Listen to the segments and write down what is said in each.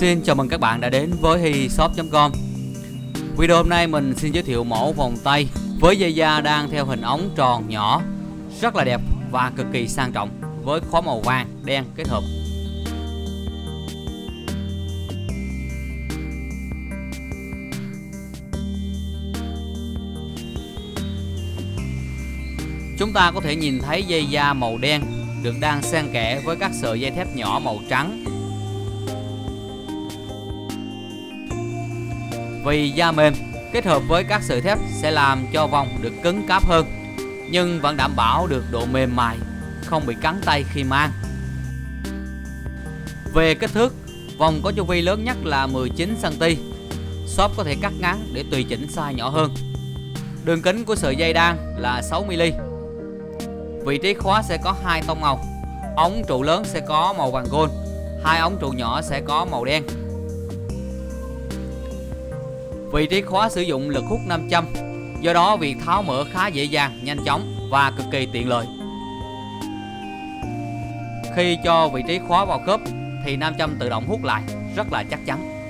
Xin chào mừng các bạn đã đến với hishop.com Video hôm nay mình xin giới thiệu mẫu vòng tay với dây da đang theo hình ống tròn nhỏ, rất là đẹp và cực kỳ sang trọng với khóa màu vàng, đen kết hợp. Chúng ta có thể nhìn thấy dây da màu đen được đang xen kẽ với các sợi dây thép nhỏ màu trắng. Vì da mềm kết hợp với các sợi thép sẽ làm cho vòng được cứng cáp hơn nhưng vẫn đảm bảo được độ mềm mại, không bị cắn tay khi mang. Về kích thước, vòng có chu vi lớn nhất là 19 cm. Shop có thể cắt ngắn để tùy chỉnh size nhỏ hơn. Đường kính của sợi dây đan là 6 mm. Vị trí khóa sẽ có hai tông màu. Ống trụ lớn sẽ có màu vàng gold, hai ống trụ nhỏ sẽ có màu đen. Vị trí khóa sử dụng lực hút 500 Do đó việc tháo mở khá dễ dàng, nhanh chóng và cực kỳ tiện lợi Khi cho vị trí khóa vào khớp thì 500 tự động hút lại rất là chắc chắn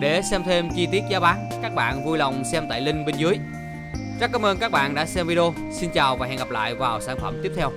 Để xem thêm chi tiết giá bán, các bạn vui lòng xem tại link bên dưới. Rất cảm ơn các bạn đã xem video. Xin chào và hẹn gặp lại vào sản phẩm tiếp theo.